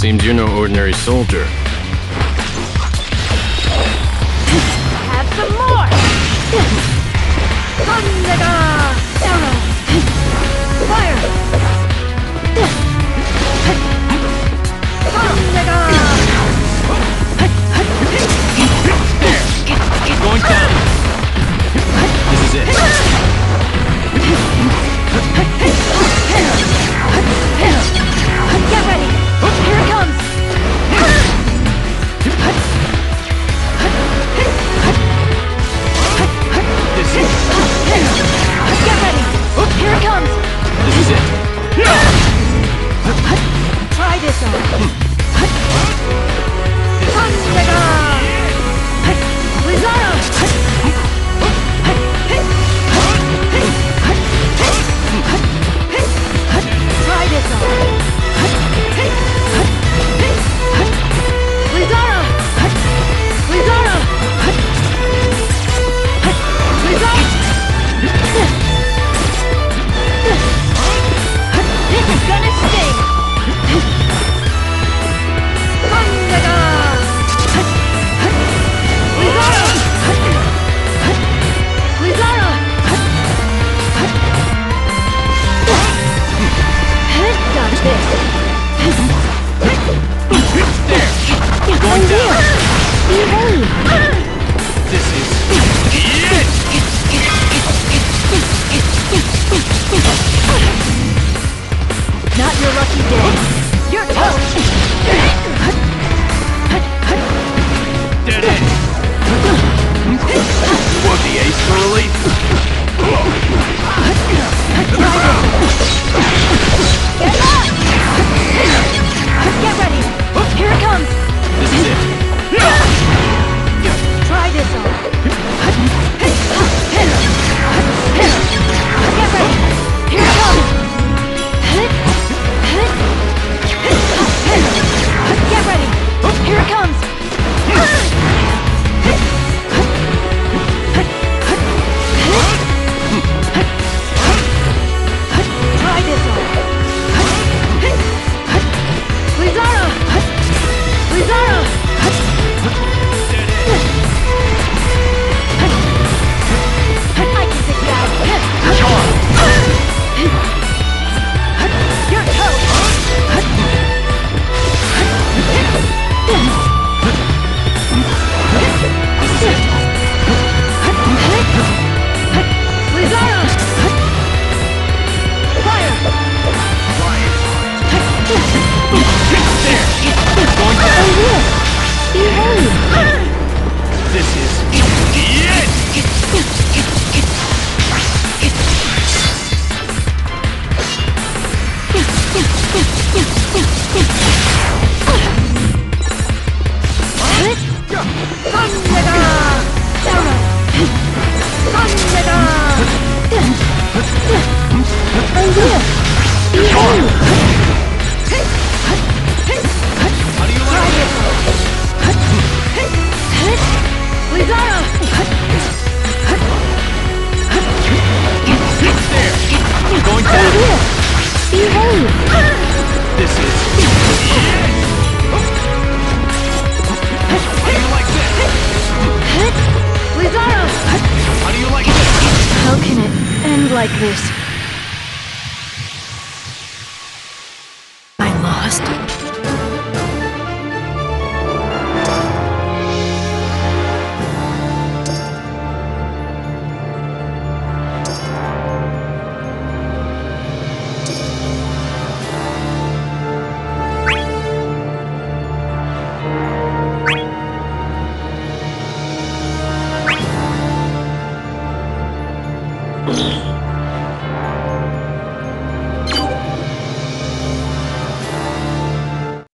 Seems you're no ordinary soldier. Not your lucky day. You're toast! This is like this. I'm lost. you